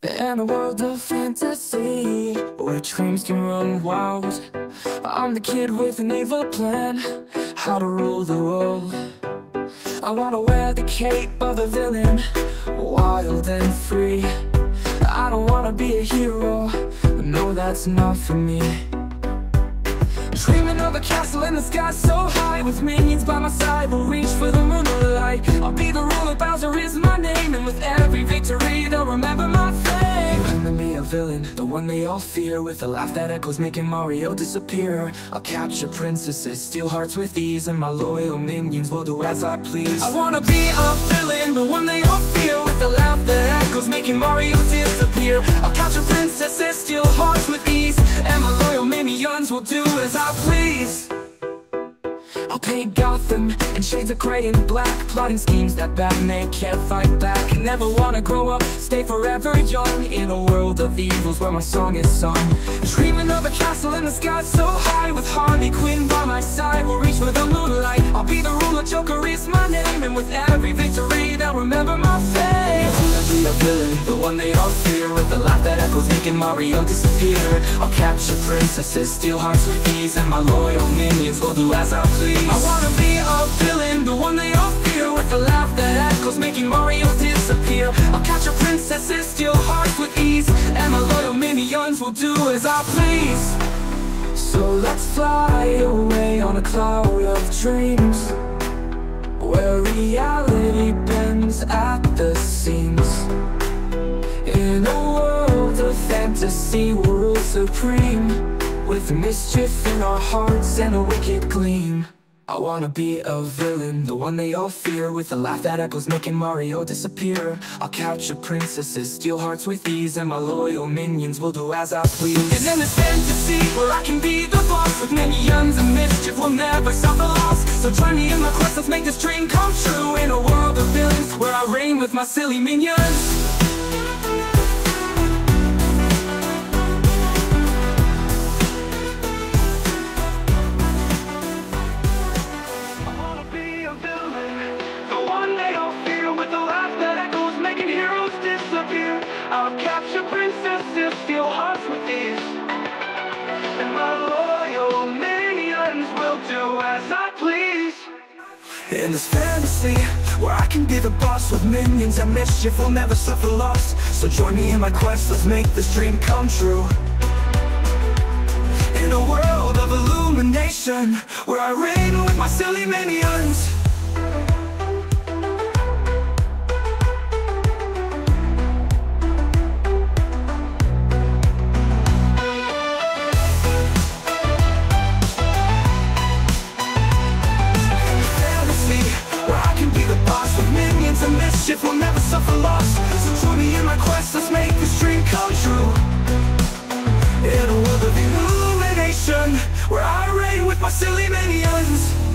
In a world of fantasy Where dreams can run wild. I'm the kid with an evil plan How to rule the world. I wanna wear the cape of a villain Wild and free. I don't wanna be a hero No, that's not for me. Dreaming of a castle in the sky so high With minions by my side We'll reach for the moonlight. I'll be the ruler, Bowser is my name And with every victory they'll remember my villain, the one they all fear With a laugh that echoes making Mario disappear. I'll capture princesses, steal hearts with ease And my loyal minions will do as I please. I wanna be a villain, the one they all fear With a laugh that echoes making Mario disappear. I'll capture princesses, steal hearts with ease And my loyal minions will do as I please. I'll paint Gotham shades of gray and black. Plotting schemes that Batman can't fight back. Never wanna grow up, stay forever young. In a world of evils where my song is sung. Dreaming of a castle in the sky so high With Harley Quinn by my side. We'll reach for the moonlight. I'll be the ruler, Joker is my name. And with every victory they'll remember my fame I'll be a villain, the one they all laugh that echoes making Mario disappear I'll capture princesses, steal hearts with ease And my loyal minions will do as I please. I wanna be a villain, the one they all fear With a laugh that echoes, making Mario disappear. I'll a princesses, steal hearts with ease And my loyal minions will do as I please. So let's fly away on a cloud of dreams Where reality bends at the seams fantasy, we'll rule supreme. With mischief in our hearts and a wicked gleam. I wanna be a villain, the one they all fear. With a laugh that echoes making Mario disappear. I'll capture princesses, steal hearts with ease And my loyal minions will do as I please. And in this fantasy where I can be the boss. With minions and mischief will never suffer loss. So join me in my quest, let's make this dream come true. In a world of villains where I reign with my silly minions In this fantasy, where I can be the boss With minions and mischief will never suffer loss. So join me in my quest, let's make this dream come true. In a world of illumination Where I reign with my silly minions mischief will never suffer loss. So join me in my quest, let's make this dream come true. In a world of illumination Where I reign with my silly minions